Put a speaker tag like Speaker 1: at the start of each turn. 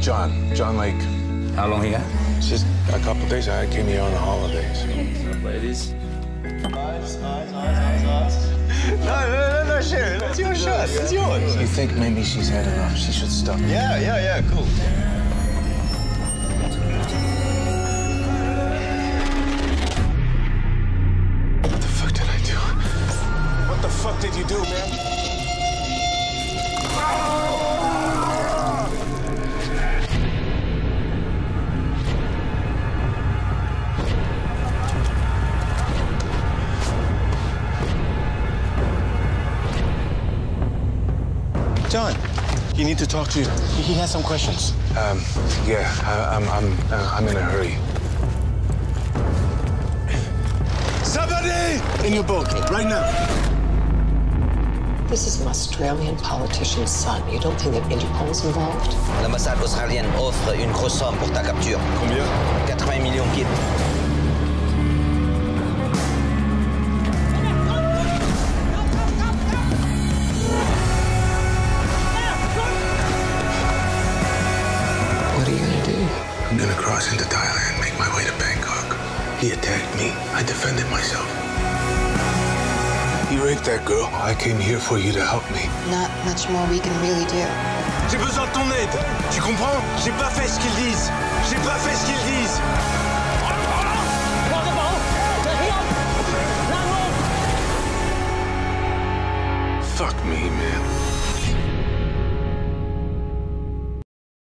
Speaker 1: John, John Lake.
Speaker 2: How long here? It's
Speaker 1: just a couple days. I came here on the holidays.
Speaker 2: Ladies.
Speaker 3: Eyes, eyes, eyes, eyes, No, no, no, no, Sharon. That's your shot. That's yours.
Speaker 1: You think maybe she's had enough? She should stop.
Speaker 3: Yeah, yeah, yeah. Cool.
Speaker 1: The fuck did you do, man?
Speaker 3: John, you need to talk to. You. He has some questions.
Speaker 1: Um, yeah, I, I'm, I'm, uh, I'm in a hurry.
Speaker 3: Somebody in your boat right now.
Speaker 4: This is an Australian politician's son. You don't think that Interpol is involved?
Speaker 5: L'ambassade australienne offre une grosse somme pour ta capture.
Speaker 3: Combien
Speaker 5: 80 millions de kips.
Speaker 4: What are you gonna do?
Speaker 1: I'm gonna cross into Thailand, make my way to Bangkok. He attacked me. I defended myself. You raped that girl. I came here for you to help me.
Speaker 6: Not much more we can really do.
Speaker 3: J'ai besoin de ton aide. Tu comprends? J'ai pas fait ce qu'ils disent. J'ai pas fait ce qu'ils disent. Fuck me, man.